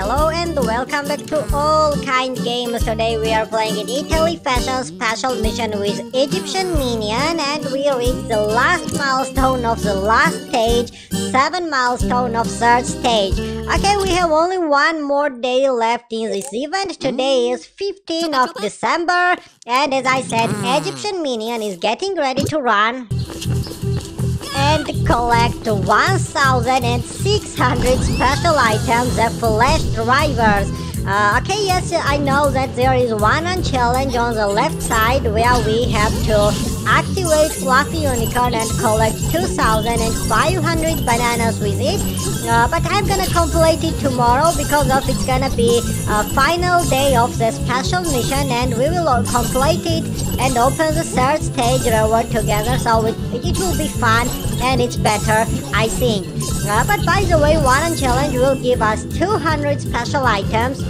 Hello and welcome back to All Kind Games. Today we are playing in Italy Fashion Special Mission with Egyptian Minion and we reach the last milestone of the last stage, 7 milestone of third stage. Okay, we have only one more day left in this event. Today is 15th of December and as I said, Egyptian Minion is getting ready to run and collect 1600 special items flash drivers. Uh, okay, yes, I know that there is one on challenge on the left side where we have to activate Fluffy Unicorn and collect 2500 bananas with it. Uh, but I'm gonna complete it tomorrow because of it's gonna be a final day of the special mission and we will complete it and open the third stage reward together so it, it will be fun and it's better, I think. Uh, but by the way, one on challenge will give us 200 special items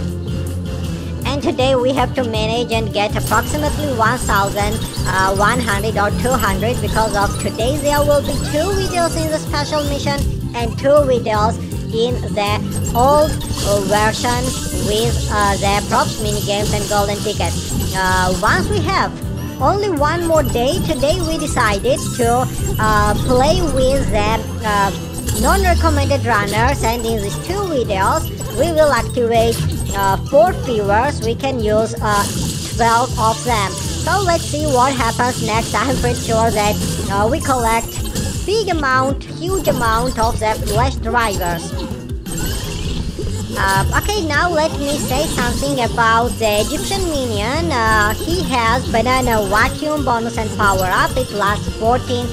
and today we have to manage and get approximately 1100 uh, or 200 because of today there will be two videos in the special mission and two videos in the old version with uh, the props mini games and golden tickets. Uh, once we have only one more day today we decided to uh, play with the uh, non-recommended runners and in these two videos we will activate uh, 4 fevers we can use uh, 12 of them so let's see what happens next I'm pretty sure that uh, we collect big amount huge amount of the flash drivers uh, okay, now let me say something about the Egyptian minion. Uh, he has banana vacuum bonus and power up. It lasts 14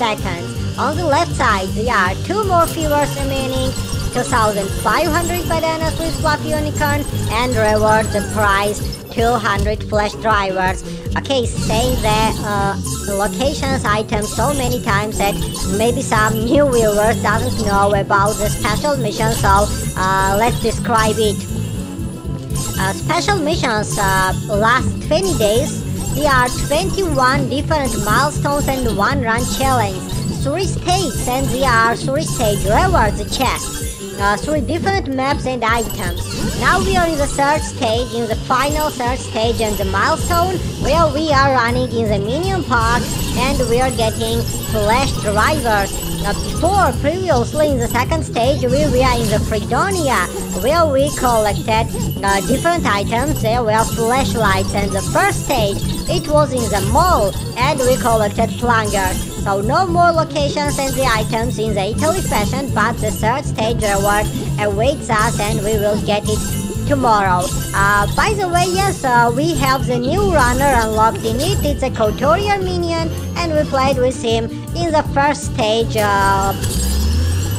seconds. On the left side, there are two more fevers remaining. 2500 bananas with fluffy unicorn and reward the prize 200 flash drivers. Okay saying the uh, locations items so many times that maybe some new viewers doesn't know about the special mission so uh, let's describe it. Uh, special missions uh, last 20 days. There are 21 different milestones and one run challenge. Three stages and there are three stage rewards chests uh, three different maps and items. Now we are in the third stage, in the final third stage and the milestone, where we are running in the Minion Park and we are getting Flash Drivers. Now before, previously in the second stage, we were in the Freedonia, where we collected uh, different items, there were flashlights and the first stage, it was in the mall and we collected flungers. So no more locations and the items in the Italy fashion, but the third stage reward awaits us and we will get it tomorrow. Uh, by the way, yes, uh, we have the new runner unlocked in it. It's a Couturier minion and we played with him in the first stage. Uh,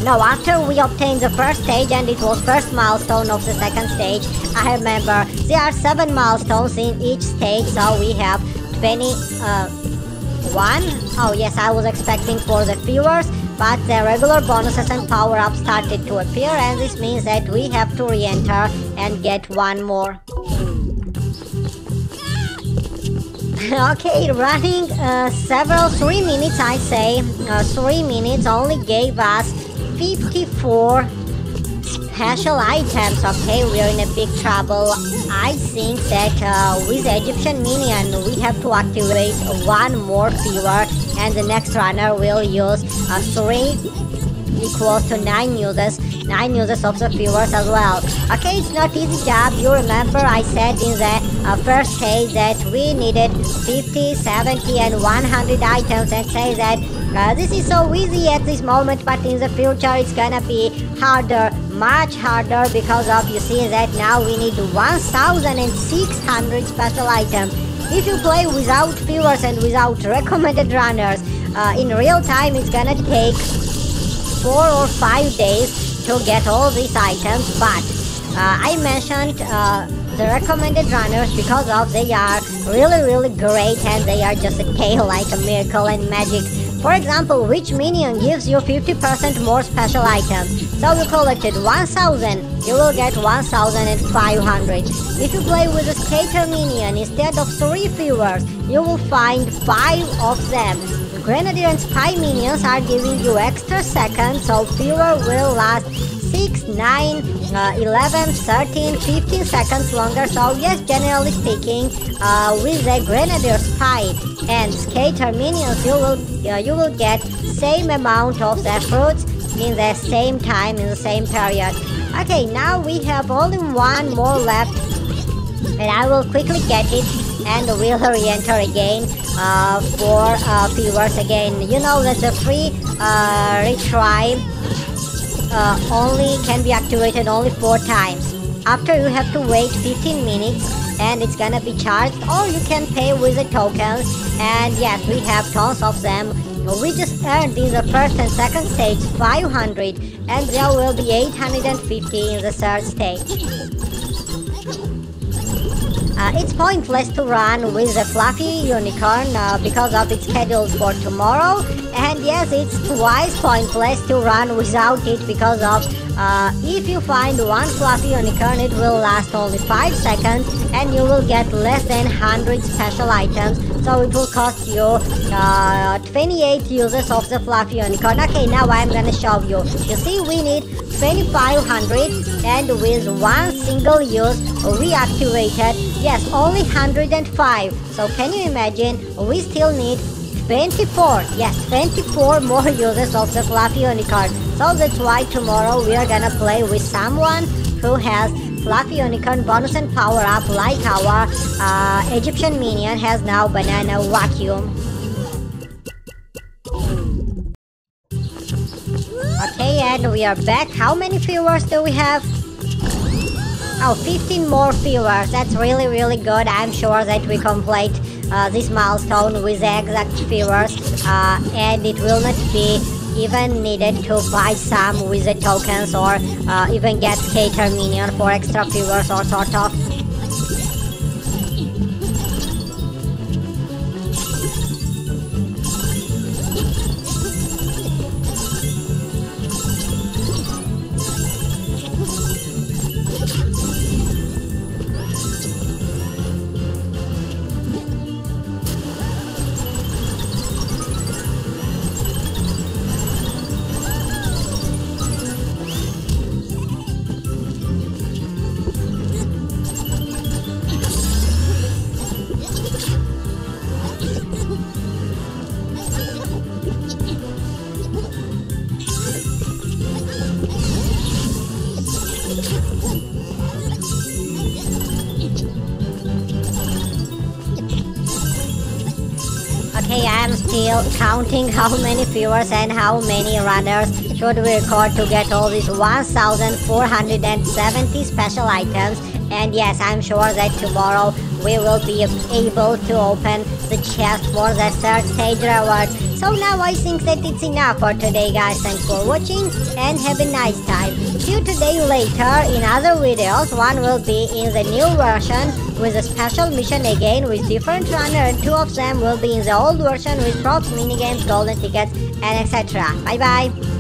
no, after we obtained the first stage and it was first milestone of the second stage, I remember there are seven milestones in each stage, so we have 20, uh, one? Oh yes, I was expecting for the viewers, but the regular bonuses and power-ups started to appear and this means that we have to re-enter and get one more. okay, running uh, several 3 minutes I say, uh, 3 minutes only gave us 54 special items. Okay, we're in a big trouble. I think that uh, with Egyptian minion, we have to activate one more fever, and the next runner will use uh, three equals to 9 uses 9 uses of the fevers as well okay it's not easy job you remember I said in the uh, first stage that we needed 50 70 and 100 items and say that uh, this is so easy at this moment but in the future it's gonna be harder much harder because of you see that now we need 1600 special items if you play without viewers and without recommended runners uh, in real time it's gonna take four or five days to get all these items but uh, I mentioned uh, the recommended runners because of they are really really great and they are just a tale like a miracle and magic for example, which minion gives you 50% more special items? So you collected 1000, you will get 1500. If you play with a skater minion instead of 3 viewers, you will find 5 of them. Grenadier and Spy minions are giving you extra seconds, so fewer will last 6, 9, uh, 11, 13, 15 seconds longer. So yes, generally speaking, uh, with the Grenadier Spy and Skater minions, you will uh, you will get same amount of the fruits in the same time in the same period. Okay, now we have only one more left, and I will quickly get it and we'll re-enter again uh, for uh, words again. You know that the free uh, retry uh, only can be activated only four times. After you have to wait 15 minutes and it's gonna be charged or you can pay with the tokens and yes we have tons of them we just earned in the first and second stage 500 and there will be 850 in the third stage uh, it's pointless to run with a fluffy unicorn uh, because of its schedule for tomorrow. And yes, it's twice pointless to run without it because of uh, if you find one fluffy unicorn, it will last only 5 seconds and you will get less than 100 special items. So it will cost you uh, 28 uses of the fluffy unicorn. Okay, now I'm gonna show you. You see, we need 2500 and with one single use we activated yes only 105 so can you imagine? We still need 24 yes 24 more uses of the fluffy unicorn so that's why tomorrow we are gonna play with someone who has fluffy unicorn bonus and power up like our uh, Egyptian minion has now banana vacuum Okay, and we are back. How many viewers do we have? Oh, 15 more viewers. That's really, really good. I'm sure that we complete uh, this milestone with exact viewers. Uh, and it will not be even needed to buy some wizard tokens or uh, even get skater minion for extra viewers or sort of. Still counting how many viewers and how many runners should we record to get all these 1470 special items. And yes, I'm sure that tomorrow we will be able to open the chest for the third stage reward. So now I think that it's enough for today guys. Thanks for watching and have a nice time. See you today later in other videos. One will be in the new version with a special mission again with different runner and two of them will be in the old version with props, minigames, golden tickets and etc. Bye bye!